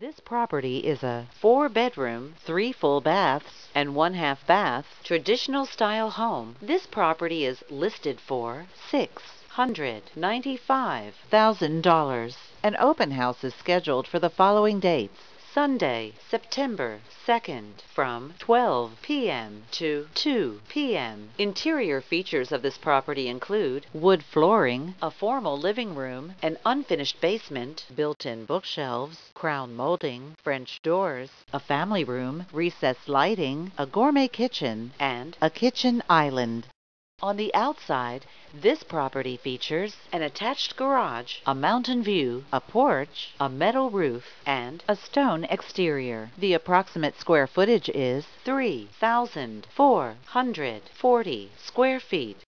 This property is a four bedroom, three full baths, and one half bath traditional style home. This property is listed for $695,000. An open house is scheduled for the following dates. Sunday, September 2nd, from 12 p.m. to 2 p.m. Interior features of this property include wood flooring, a formal living room, an unfinished basement, built-in bookshelves, crown molding, French doors, a family room, recessed lighting, a gourmet kitchen, and a kitchen island. On the outside, this property features an attached garage, a mountain view, a porch, a metal roof, and a stone exterior. The approximate square footage is 3,440 square feet.